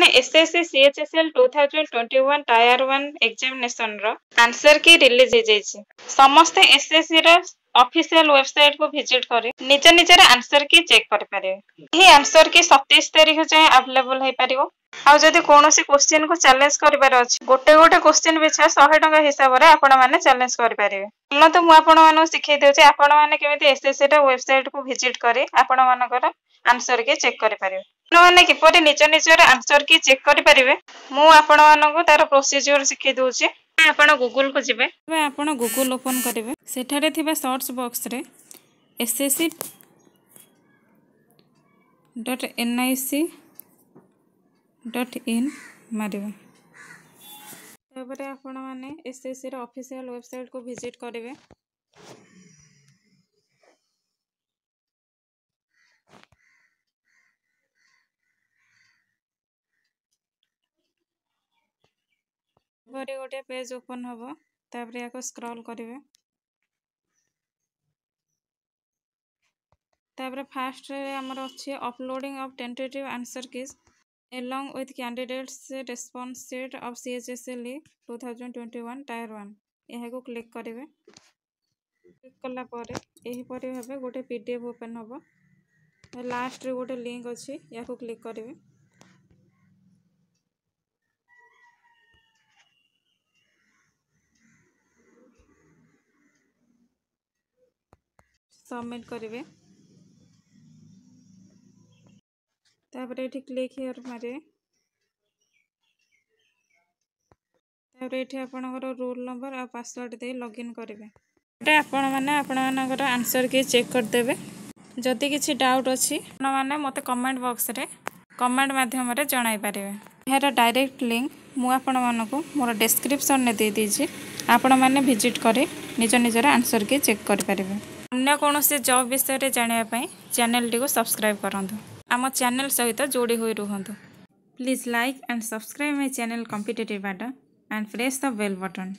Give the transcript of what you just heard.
ମାନେ SSC CHSL two thousand twenty one tier one ଏକ୍ଜାମିନେସନ୍ର answer key release ହେଇଯାଇଛି ସମସ୍ତେ ଏସ୍ଏସ୍ସିର ଅଫିସିଆଲ ୱେବସାଇଟ୍ କୁ ଭିଜିଟ୍ କରି ନିଜ ନିଜର ଆନ୍ସର କି ଚେକ୍ କରିପାରିବେ ଏହି ଆନ୍ସର କି ସତେଇଶ ତାରିଖ ଯାଏଁ ଆଭେଲେବୁଲ୍ ହେଇପାରିବ ଆଉ ଯଦି କୌଣସି କୋଶ୍ଚିନ୍ କୁ ଚ୍ୟାଲେଞ୍ଜ କରିବାର ଅଛି ଗୋଟେ ଗୋଟେ କୋଶ୍ଚିନ୍ ପିଛା ଶହେ ଟଙ୍କା ହିସାବରେ ଆପଣମାନେ ଚ୍ୟାଲେଞ୍ଜ କରିପାରିବେ ଚାଲନ୍ତୁ ମୁଁ ଆପଣମାନଙ୍କୁ ଶିଖେଇ ଦେଉଛି ଆପଣମାନେ କେମିତି ଏସ୍ଏସ୍ସିର ୱେବସାଇଟ୍ କୁ ଭିଜିଟ୍ କରି ଆପଣମାନଙ୍କର আনସର କି ଚେକ୍ କରିପାରିବେ ଆପଣମାନେ କିପରି ନିଜ ନିଜର ଆନ୍ସର କି ଚେକ୍ କରିପାରିବେ ମୁଁ ଆପଣମାନଙ୍କୁ ତାର ପ୍ରୋସିଜିଓର ଶିଖେଇ ଦେଉଛି ଆପଣ ଗୁଗୁଲକୁ ଯିବେ ଆପଣ ଗୁଗୁଲ ଓପନ୍ କରିବେ ସେଠାରେ ଥିବା ସର୍ଚ୍ଚ ବକ୍ସରେ S S C dot N I C dot in ମାରିବେ ତାପରେ ଆପଣମାନେ ଏସ୍ଏସ୍ସିର ଅଫିସିଆଲ୍ ୱେବସାଇଟ୍କୁ ଭିଜିଟ୍ କରିବେ তারে গটে পেজ ওপেন হবো তারপরে একো স্ক্রল করিবে তারপরে ফার্স্ট রে আমরো আছে uploading of tentative answer keys along with candidates response sheet of सीएचएसएलি 2021 টাইর 1 ইহাকু ক্লিক করিবে ক্লিক কৰা পৰে ইহি পৰে ভাবে গটে পিডিএফ ওপেন হবো লাস্ট রে গটে লিংক আছে ইয়াকু ক্লিক করিবে ସବମିଟ୍ କରିବେ ତାପରେ ଏଠି କ୍ଲିକ୍ ହେୟାର ମାରିବେ ତାପରେ ଏଠି ଆପଣଙ୍କର ରୋଲ୍ ନମ୍ବର ଆଉ ପାସୱାର୍ଡ଼ ଦେଇ ଲଗ୍ଇନ୍ କରିବେ ଗୋଟେ ଆପଣମାନେ ଆପଣମାନଙ୍କର ଆନ୍ସର୍ କି ଚେକ୍ କରିଦେବେ ଯଦି କିଛି ଡାଉଟ୍ ଅଛି ଆପଣମାନେ ମୋତେ କମେଣ୍ଟ ବକ୍ସରେ କମେଣ୍ଟ ମାଧ୍ୟମରେ ଜଣାଇ ପାରିବେ ଏହାର ଡାଇରେକ୍ଟ ଲିଙ୍କ୍ ମୁଁ ଆପଣମାନଙ୍କୁ ମୋର ଡେସ୍କ୍ରିପ୍ସନ୍ରେ ଦେଇଦେଇଛି ଆପଣମାନେ ଭିଜିଟ୍ କରି ନିଜ ନିଜର ଆନ୍ସର୍ କି ଚେକ୍ କରିପାରିବେ ଅନ୍ୟ କୌଣସି ଜବ୍ ବିଷୟରେ ଜାଣିବା ପାଇଁ ଚ୍ୟାନେଲ୍ଟିକୁ ସବସ୍କ୍ରାଇବ୍ କରନ୍ତୁ ଆମ ଚ୍ୟାନେଲ୍ ସହିତ ଯୋଡ଼ି ହୋଇ ରୁହନ୍ତୁ please like and subscribe my channel competitive Adda and press the bell button